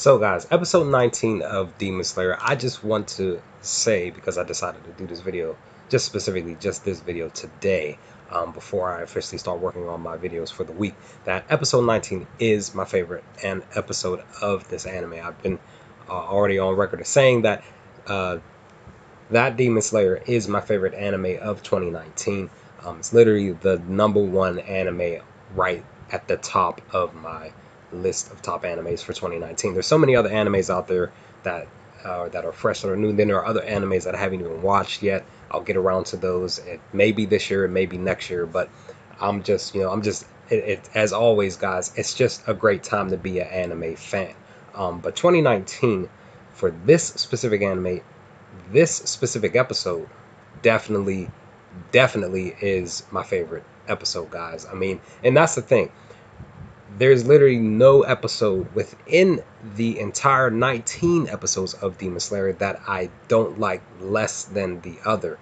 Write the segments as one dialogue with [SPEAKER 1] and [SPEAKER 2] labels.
[SPEAKER 1] So guys, episode 19 of Demon Slayer, I just want to say, because I decided to do this video, just specifically just this video today, um, before I officially start working on my videos for the week, that episode 19 is my favorite and episode of this anime. I've been uh, already on record of saying that uh, that Demon Slayer is my favorite anime of 2019. Um, it's literally the number one anime right at the top of my list of top animes for 2019. There's so many other animes out there that uh, that are fresh or new. Then there are other animes that I haven't even watched yet. I'll get around to those. It may be this year, it may be next year, but I'm just, you know, I'm just, it, it as always, guys, it's just a great time to be an anime fan. Um, but 2019, for this specific anime, this specific episode, definitely, definitely is my favorite episode, guys. I mean, and that's the thing there's literally no episode within the entire 19 episodes of Demon Slayer that I don't like less than the other.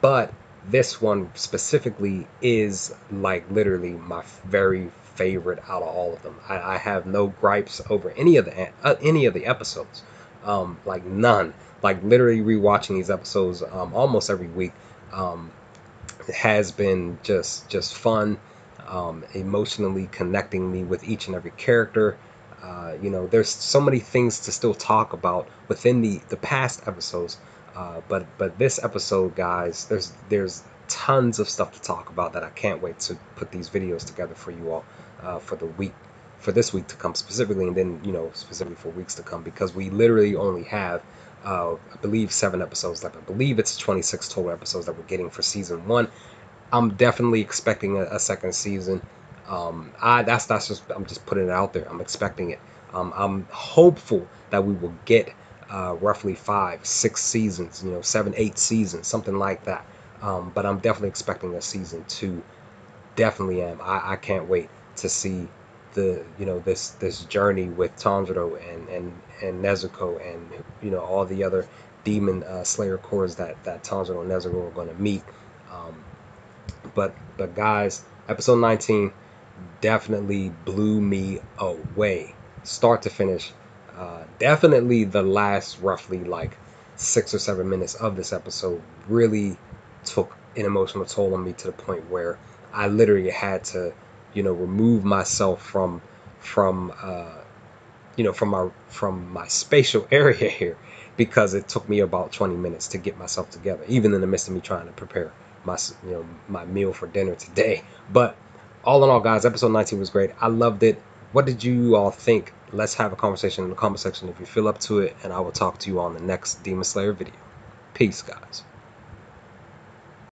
[SPEAKER 1] But this one specifically is like literally my very favorite out of all of them. I, I have no gripes over any of the uh, any of the episodes, um, like none. Like literally rewatching these episodes um, almost every week um, has been just just fun um, emotionally connecting me with each and every character. Uh, you know, there's so many things to still talk about within the the past episodes, uh, but but this episode, guys, there's there's tons of stuff to talk about that I can't wait to put these videos together for you all uh, for the week for this week to come specifically, and then you know specifically for weeks to come because we literally only have. Uh, I believe seven episodes left. I believe it's 26 total episodes that we're getting for season one. I'm definitely expecting a, a second season. Um, I that's that's just I'm just putting it out there. I'm expecting it. Um, I'm hopeful that we will get uh, roughly five, six seasons. You know, seven, eight seasons, something like that. Um, but I'm definitely expecting a season two. Definitely am. I, I can't wait to see the you know this this journey with Tanjiro and and and Nezuko and you know all the other demon uh, Slayer Corps that that Tanjiro and Nezuko are going to meet. Um, but but guys, episode 19 definitely blew me away, start to finish. Uh, definitely the last roughly like six or seven minutes of this episode really took an emotional toll on me to the point where I literally had to, you know, remove myself from from uh, you know from my from my spatial area here because it took me about 20 minutes to get myself together, even in the midst of me trying to prepare my you know my meal for dinner today. But all in all, guys, episode 19 was great. I loved it. What did you all think? Let's have a conversation in the comment section if you feel up to it, and I will talk to you on the next Demon Slayer video. Peace, guys.